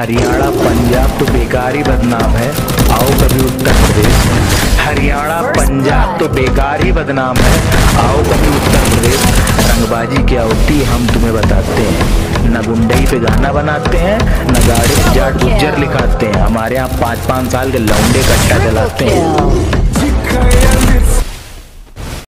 हरियाणा, पंजाब तो बेकार ही बदनाम है। आओ कभी उत्तर प्रदेश। हरियाणा, पंजाब तो बेकार ही बदनाम है। आओ कभी उत्तर प्रदेश। रंगबाजी क्या होती है, हम तुम्हें बताते हैं। न गुंडई पे गाना बनाते हैं, न गाड़ी जाट गुज्जर लिखाते हैं। हमारे यहाँ पाँच पाँच साल के लौंडे कट्टा चलाते हैं।